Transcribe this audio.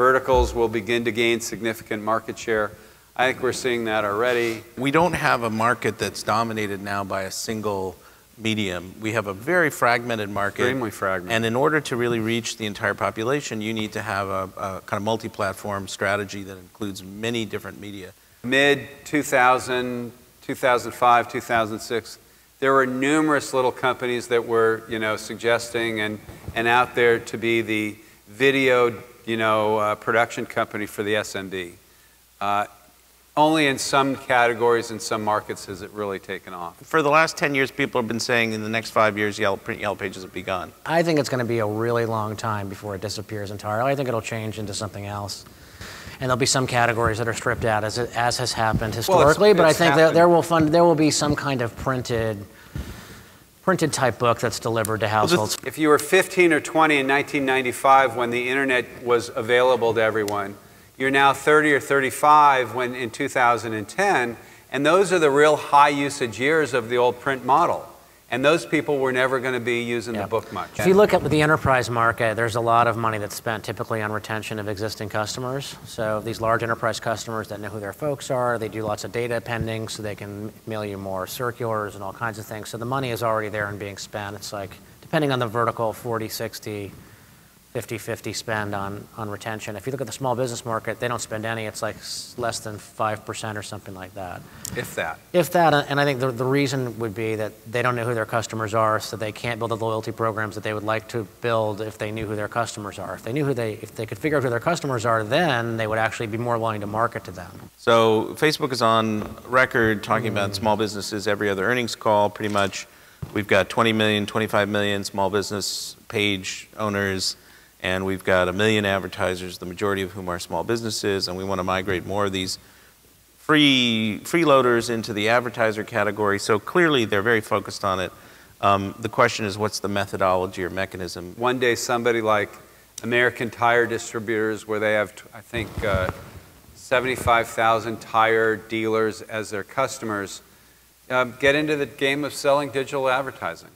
verticals will begin to gain significant market share. I think we're seeing that already. We don't have a market that's dominated now by a single medium. We have a very fragmented market. Extremely fragmented. And in order to really reach the entire population, you need to have a, a kind of multi-platform strategy that includes many different media. Mid 2000, 2005, 2006, there were numerous little companies that were, you know, suggesting and, and out there to be the video, you know, uh, production company for the SMB. Uh, only in some categories and some markets has it really taken off. For the last 10 years, people have been saying in the next five years, Yellow, print Yellow Pages will be gone. I think it's going to be a really long time before it disappears entirely. I think it'll change into something else. And there'll be some categories that are stripped out, as, it, as has happened historically. Well, it's, but it's I think there, there, will fund, there will be some kind of printed printed type book that's delivered to households. If you were 15 or 20 in 1995 when the internet was available to everyone, you're now 30 or 35 when in 2010, and those are the real high usage years of the old print model. And those people were never going to be using the book much. If you look at the enterprise market, there's a lot of money that's spent typically on retention of existing customers. So these large enterprise customers that know who their folks are, they do lots of data appending so they can mail you more circulars and all kinds of things. So the money is already there and being spent. It's like, depending on the vertical, 40, 60, 50-50 spend on, on retention. If you look at the small business market, they don't spend any. It's like less than 5% or something like that. If that. If that, and I think the, the reason would be that they don't know who their customers are, so they can't build the loyalty programs that they would like to build if they knew who their customers are. If they knew who they, if they could figure out who their customers are, then they would actually be more willing to market to them. So Facebook is on record talking mm. about small businesses every other earnings call, pretty much. We've got 20 million, 25 million small business page owners and we've got a million advertisers, the majority of whom are small businesses, and we want to migrate more of these free freeloaders into the advertiser category. So clearly, they're very focused on it. Um, the question is, what's the methodology or mechanism? One day, somebody like American Tire Distributors, where they have, I think, uh, 75,000 tire dealers as their customers, uh, get into the game of selling digital advertising.